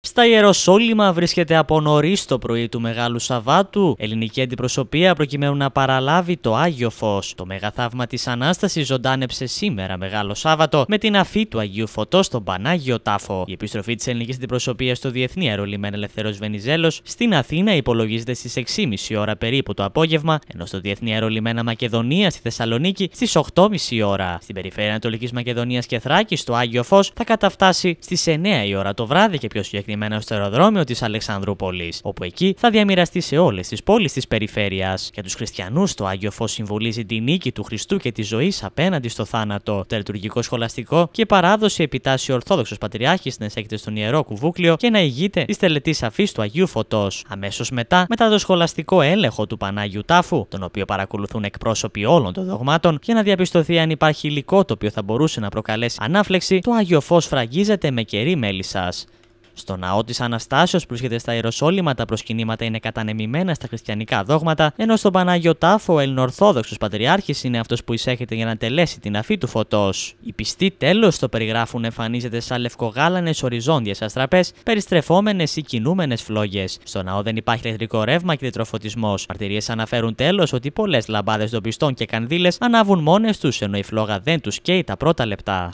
Στα Ιεροσόλυμα βρίσκεται από νωρίς το πρωί του Μεγάλου Σαββάτου ελληνική αντιπροσωπεία προκειμένου να παραλάβει το Άγιο Φως. Το Μέγα Θαύμα της Ανάστασης ζωντάνεψε σήμερα Μεγάλο Σάββατο με την αφή του Αγίου Φωτό στον Πανάγιο Τάφο. Η επιστροφή της ελληνικής αντιπροσωπείας στο Διεθνή Αερολιμένα Ελευθερός Βενιζέλος στην Αθήνα υπολογίζεται στις 6.30 ώρα περίπου το απόγευμα, ενώ στο Διεθνή Αερολιμένα Μακεδονίας στη Θεσσαλονίκη στις 8.30 ώρα. Στην περιφέρεια Ανατολικής Μακεδονίας και Θράκης, το Άγιο Φως θα καταφτάσει στις 9 η ώρα το βράδυ και πιο συγκεκριμένα συγκεκριμένα στο αεροδρόμιο της Αλεξανδρούπολης, όπου εκεί θα διαμοιραστεί σε όλες τις πόλεις της περιφέρειας. Για τους χριστιανούς, το Άγιο Φως συμβολίζει τη νίκη του Χριστού και τη ζωή απέναντι στο θάνατο. Το λειτουργικό σχολαστικό και παράδοση επιτάσσει ο Ορθόδοξος Πατριάρχης να εισέχεται στον ιερό κουβούκλιο και να ηγείται της τελετής αφής του Αγίου Φωτός. Αμέσως μετά, μετά το σχολαστικό έλεγχο του Πανάγιου Τάφου, τον οποίο παρακολουθούν εκπρόσωποι όλων των δογμάτων, για να διαπιστωθεί αν υπάρχει υλικό το οποίο θα μπορούσε να προκαλέσει ανάφλεξη, το Άγιο Φως φραγίζεται με κερί μέλισσα. Στο ναό της Αναστάσεως που βρίσκεται στα Ιεροσόλυμα, τα προσκυνήματα είναι κατανεμημένα στα χριστιανικά δόγματα, ενώ στον Πανάγιο Τάφο ο Ελληνοορθόδοξος Πατριάρχης είναι αυτός που εισέχεται για να τελέσει την αφή του φωτός. Οι πιστοί τέλος το περιγράφουν εμφανίζεται σαν λευκογάλανες οριζόντιες αστραπές, περιστρεφόμενες ή κινούμενες φλόγες. Στο ναό δεν υπάρχει ηλεκτρικό ρεύμα και τετροφωτισμός. Μαρτυρίες αναφέρουν τέλος ότι πολλές λαμπάδες των πιστών και κανδύλες ανάβουν μόνες τους, ενώ η φλόγα δεν τους καίει τα πρώτα λεπτά.